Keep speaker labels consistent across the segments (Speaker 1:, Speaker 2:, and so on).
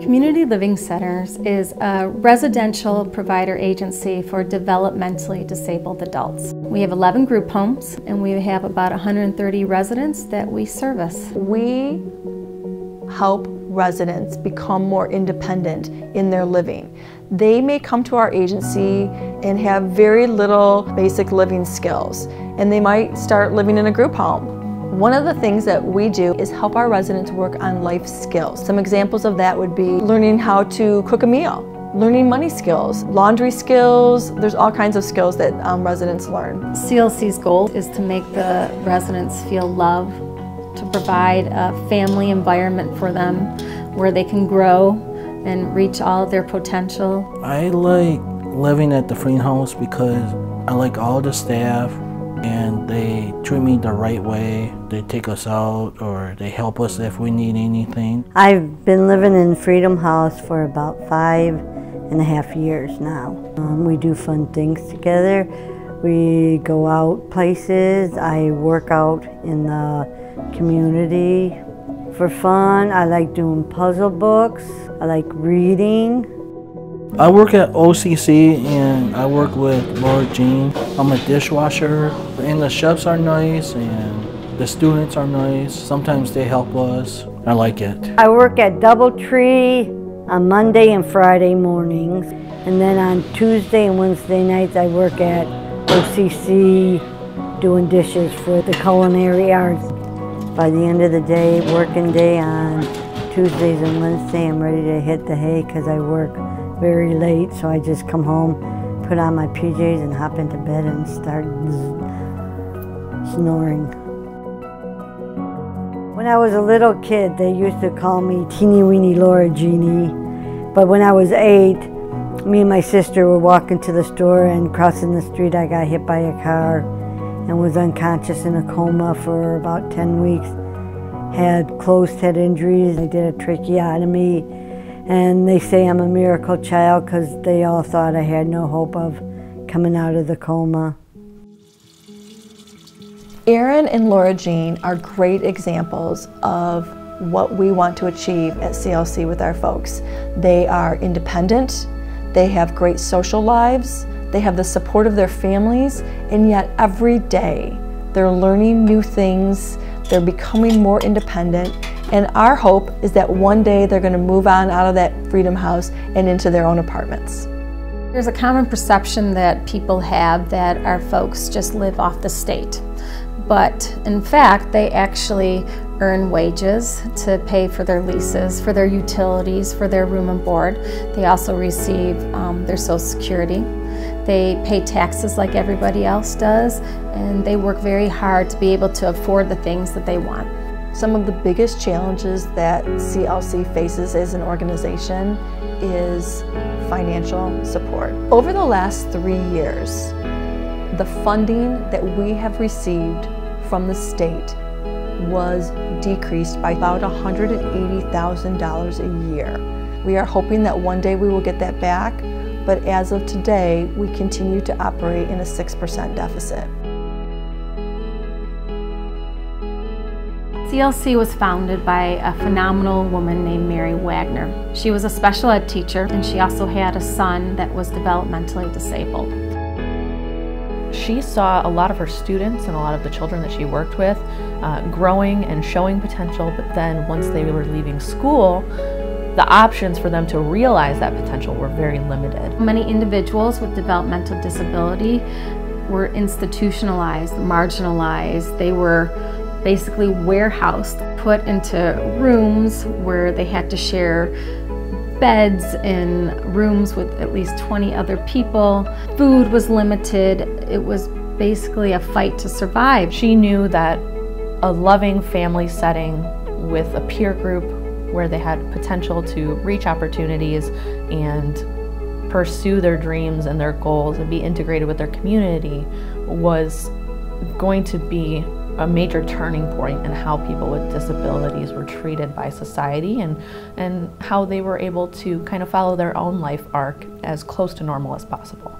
Speaker 1: Community Living Centers is a residential provider agency for developmentally disabled adults. We have 11 group homes and we have about 130 residents that we service.
Speaker 2: We help residents become more independent in their living. They may come to our agency and have very little basic living skills and they might start living in a group home one of the things that we do is help our residents work on life skills. Some examples of that would be learning how to cook a meal, learning money skills, laundry skills, there's all kinds of skills that um, residents learn.
Speaker 1: CLC's goal is to make the residents feel love, to provide a family environment for them where they can grow and reach all of their potential.
Speaker 3: I like living at the Freedom House because I like all the staff, and they treat me the right way. They take us out or they help us if we need anything.
Speaker 4: I've been living in Freedom House for about five and a half years now. Um, we do fun things together. We go out places. I work out in the community for fun. I like doing puzzle books. I like reading.
Speaker 3: I work at OCC and I work with Laura Jean. I'm a dishwasher and the chefs are nice and the students are nice. Sometimes they help us. I like it.
Speaker 4: I work at Doubletree on Monday and Friday mornings and then on Tuesday and Wednesday nights I work at OCC doing dishes for the culinary arts. By the end of the day, working day on Tuesdays and Wednesdays, I'm ready to hit the hay because I work very late, so I just come home, put on my PJs and hop into bed and start snoring. When I was a little kid, they used to call me Teeny Weeny Laura Jeannie. But when I was eight, me and my sister were walking to the store and crossing the street, I got hit by a car and was unconscious in a coma for about 10 weeks. Had closed head injuries. They did a tracheotomy and they say I'm a miracle child because they all thought I had no hope of coming out of the coma.
Speaker 2: Aaron and Laura Jean are great examples of what we want to achieve at CLC with our folks. They are independent, they have great social lives, they have the support of their families, and yet every day they're learning new things, they're becoming more independent, and our hope is that one day they're going to move on out of that Freedom House and into their own apartments.
Speaker 1: There's a common perception that people have that our folks just live off the state. But in fact, they actually earn wages to pay for their leases, for their utilities, for their room and board. They also receive um, their Social Security. They pay taxes like everybody else does, and they work very hard to be able to afford the things that they want.
Speaker 2: Some of the biggest challenges that CLC faces as an organization is financial support. Over the last three years, the funding that we have received from the state was decreased by about $180,000 a year. We are hoping that one day we will get that back, but as of today, we continue to operate in a 6% deficit.
Speaker 1: CLC was founded by a phenomenal woman named Mary Wagner. She was a special ed teacher and she also had a son that was developmentally disabled.
Speaker 5: She saw a lot of her students and a lot of the children that she worked with uh, growing and showing potential, but then once they were leaving school, the options for them to realize that potential were very limited.
Speaker 1: Many individuals with developmental disability were institutionalized, marginalized. They were basically warehoused, put into rooms where they had to share beds in rooms with at least 20 other people. Food was limited. It was basically a fight to survive.
Speaker 5: She knew that a loving family setting with a peer group where they had potential to reach opportunities and pursue their dreams and their goals and be integrated with their community was going to be a major turning point in how people with disabilities were treated by society and, and how they were able to kind of follow their own life arc as close to normal as possible.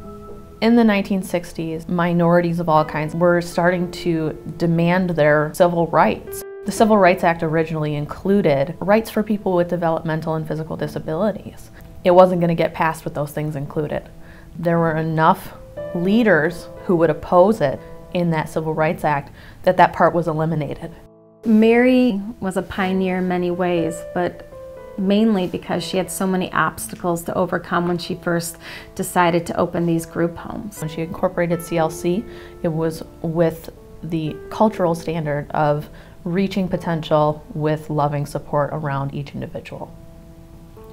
Speaker 5: In the 1960s, minorities of all kinds were starting to demand their civil rights. The Civil Rights Act originally included rights for people with developmental and physical disabilities. It wasn't going to get passed with those things included. There were enough leaders who would oppose it in that Civil Rights Act that that part was eliminated.
Speaker 1: Mary was a pioneer in many ways, but mainly because she had so many obstacles to overcome when she first decided to open these group homes.
Speaker 5: When she incorporated CLC, it was with the cultural standard of reaching potential with loving support around each individual.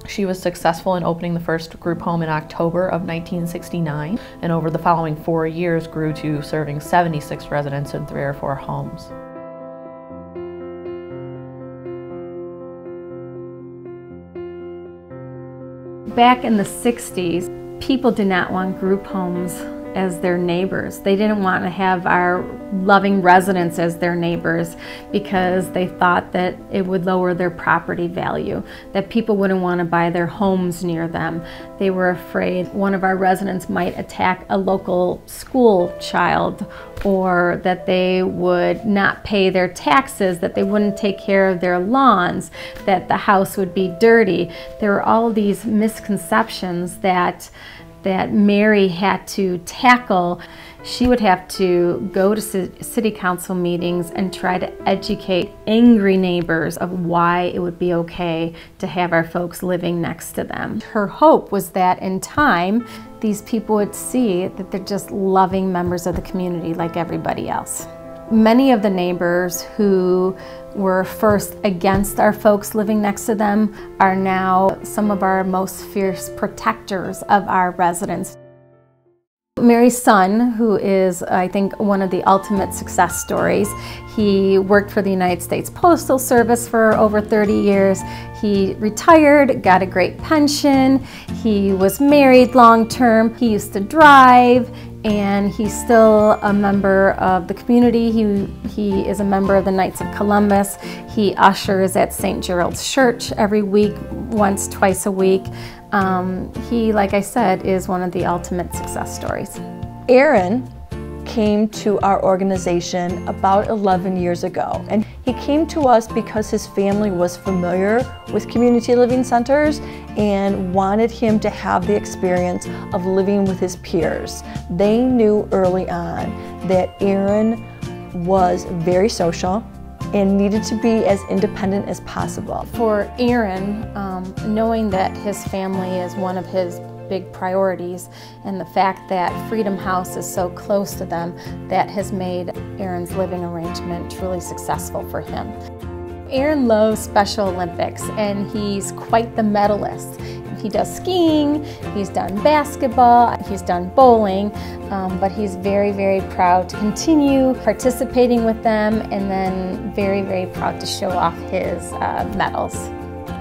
Speaker 5: She was successful in opening the first group home in October of 1969 and over the following four years grew to serving 76 residents in three or four homes.
Speaker 1: Back in the 60s, people did not want group homes as their neighbors. They didn't want to have our loving residents as their neighbors because they thought that it would lower their property value, that people wouldn't want to buy their homes near them. They were afraid one of our residents might attack a local school child or that they would not pay their taxes, that they wouldn't take care of their lawns, that the house would be dirty. There were all these misconceptions that that Mary had to tackle. She would have to go to city council meetings and try to educate angry neighbors of why it would be okay to have our folks living next to them. Her hope was that in time, these people would see that they're just loving members of the community like everybody else. Many of the neighbors who were first against our folks living next to them are now some of our most fierce protectors of our residents. Mary's son, who is, I think, one of the ultimate success stories, he worked for the United States Postal Service for over 30 years. He retired, got a great pension. He was married long term. He used to drive and he's still a member of the community. He, he is a member of the Knights of Columbus. He ushers at St. Gerald's Church every week, once, twice a week. Um, he, like I said, is one of the ultimate success stories.
Speaker 2: Aaron came to our organization about 11 years ago. And he came to us because his family was familiar with community living centers and wanted him to have the experience of living with his peers. They knew early on that Aaron was very social and needed to be as independent as possible.
Speaker 1: For Aaron, um, knowing that his family is one of his big priorities and the fact that Freedom House is so close to them that has made Aaron's living arrangement truly successful for him. Aaron loves Special Olympics and he's quite the medalist. He does skiing, he's done basketball, he's done bowling, um, but he's very, very proud to continue participating with them and then very, very proud to show off his uh, medals.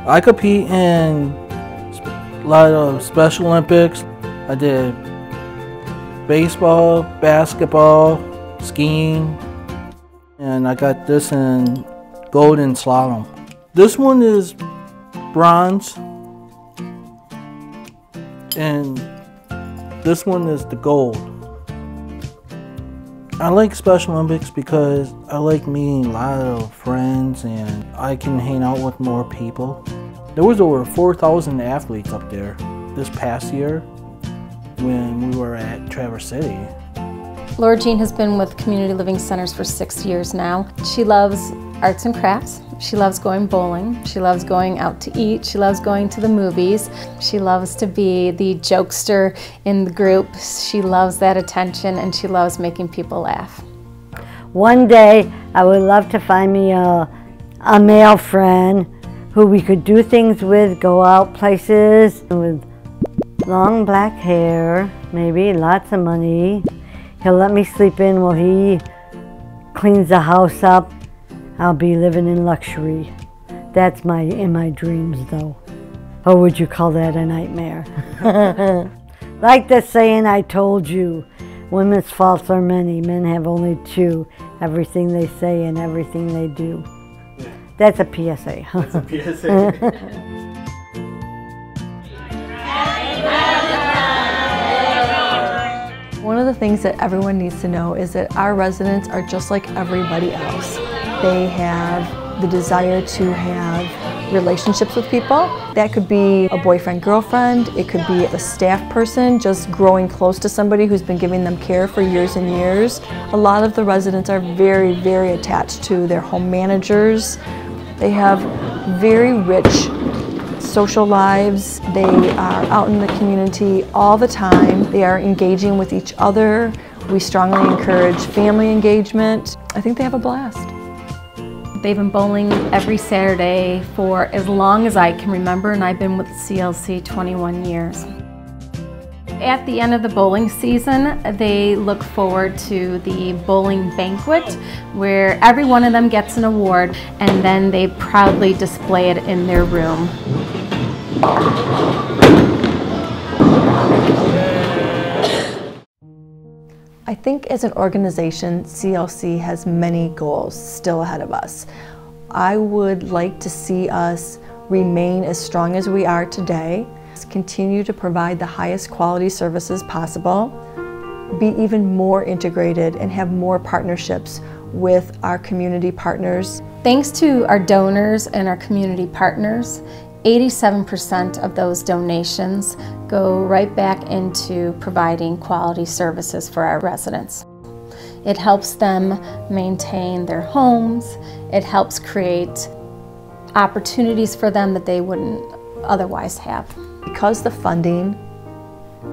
Speaker 3: I compete in a lot of Special Olympics. I did baseball, basketball, skiing, and I got this in gold slalom. This one is bronze, and this one is the gold. I like Special Olympics because I like meeting a lot of friends and I can hang out with more people. There was over 4,000 athletes up there this past year when we were at Traverse City.
Speaker 1: Laura Jean has been with Community Living Centers for six years now. She loves arts and crafts. She loves going bowling. She loves going out to eat. She loves going to the movies. She loves to be the jokester in the group. She loves that attention and she loves making people laugh.
Speaker 4: One day I would love to find me a, a male friend who we could do things with, go out places with long black hair, maybe lots of money. He'll let me sleep in while he cleans the house up. I'll be living in luxury. That's my in my dreams though. Or would you call that a nightmare? like the saying I told you, women's faults are many, men have only two. Everything they say and everything they do. That's a PSA.
Speaker 6: That's a PSA.
Speaker 2: One of the things that everyone needs to know is that our residents are just like everybody else. They have the desire to have relationships with people. That could be a boyfriend, girlfriend. It could be a staff person just growing close to somebody who's been giving them care for years and years. A lot of the residents are very, very attached to their home managers. They have very rich social lives. They are out in the community all the time. They are engaging with each other. We strongly encourage family engagement. I think they have a blast.
Speaker 1: They've been bowling every Saturday for as long as I can remember, and I've been with CLC 21 years. At the end of the bowling season, they look forward to the bowling banquet where every one of them gets an award and then they proudly display it in their room.
Speaker 2: I think as an organization, CLC has many goals still ahead of us. I would like to see us remain as strong as we are today, continue to provide the highest quality services possible, be even more integrated and have more partnerships with our community partners.
Speaker 1: Thanks to our donors and our community partners, 87% of those donations go right back into providing quality services for our residents. It helps them maintain their homes, it helps create opportunities for them that they wouldn't otherwise have.
Speaker 2: Because the funding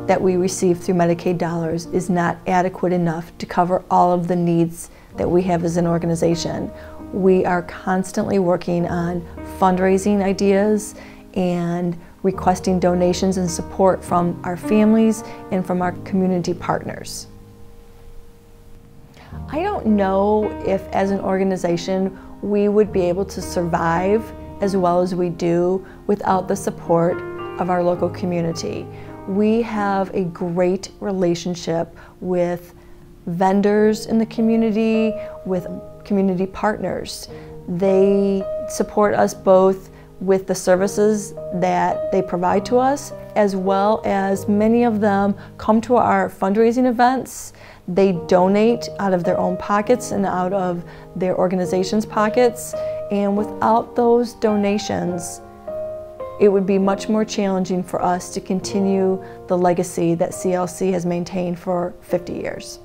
Speaker 2: that we receive through Medicaid dollars is not adequate enough to cover all of the needs that we have as an organization, we are constantly working on fundraising ideas and requesting donations and support from our families and from our community partners. I don't know if as an organization we would be able to survive as well as we do without the support of our local community. We have a great relationship with vendors in the community, with community partners. They support us both with the services that they provide to us, as well as many of them come to our fundraising events. They donate out of their own pockets and out of their organization's pockets. And without those donations, it would be much more challenging for us to continue the legacy that CLC has maintained for 50 years.